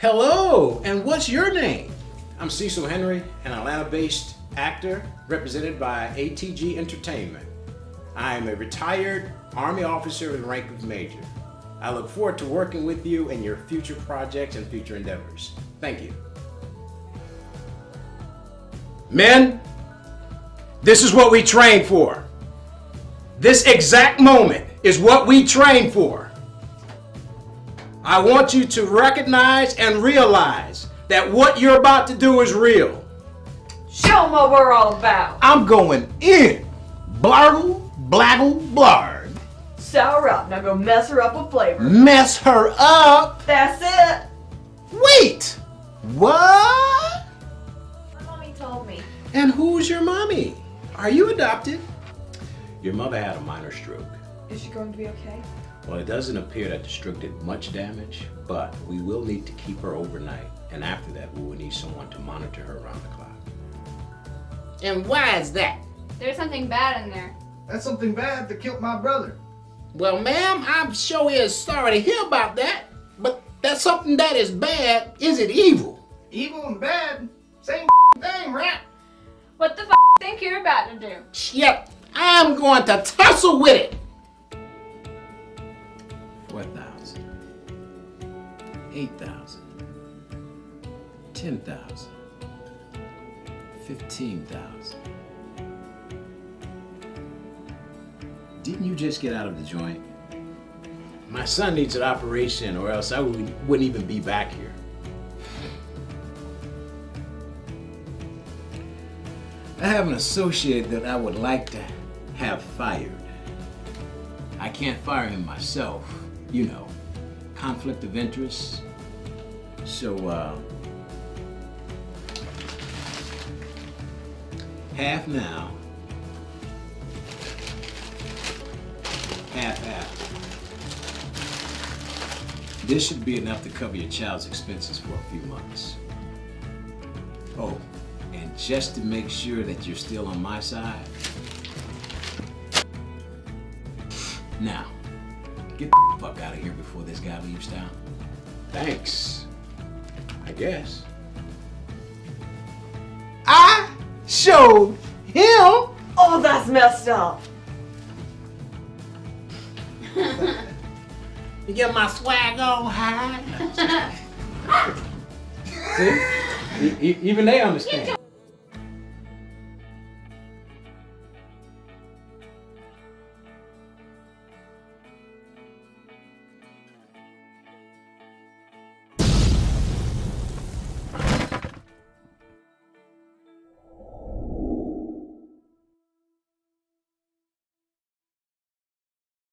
Hello, and what's your name? I'm Cecil Henry, an Atlanta based actor represented by ATG Entertainment. I am a retired Army officer in rank of Major. I look forward to working with you in your future projects and future endeavors. Thank you. Men, this is what we train for. This exact moment is what we train for. I want you to recognize and realize that what you're about to do is real. Show 'em what we're all about. I'm going in. Blargle, blaggle, blarg. Sour up. Now go mess her up with flavor. Mess her up. That's it. Wait. What? My mommy told me. And who's your mommy? Are you adopted? Your mother had a minor stroke. Is she going to be okay? Well, it doesn't appear that the stroke did much damage, but we will need to keep her overnight. And after that, we will need someone to monitor her around the clock. And why is that? There's something bad in there. That's something bad that killed my brother. Well, ma'am, I'm sure is sorry to hear about that, but that's something that is bad. Is it evil? Evil and bad, same thing, right? What the f think you're about to do? Yep, I'm going to tussle with it. 8,000. 10,000. 15,000. Didn't you just get out of the joint? My son needs an operation or else I would, wouldn't even be back here. I have an associate that I would like to have fired. I can't fire him myself, you know, conflict of interest. So, uh, half now, half half. This should be enough to cover your child's expenses for a few months. Oh, and just to make sure that you're still on my side, now, get the fuck out of here before this guy leaves town. Thanks. I guess. I showed him. Oh, that's messed up. You get my swag on high. See? E- e- even they understand.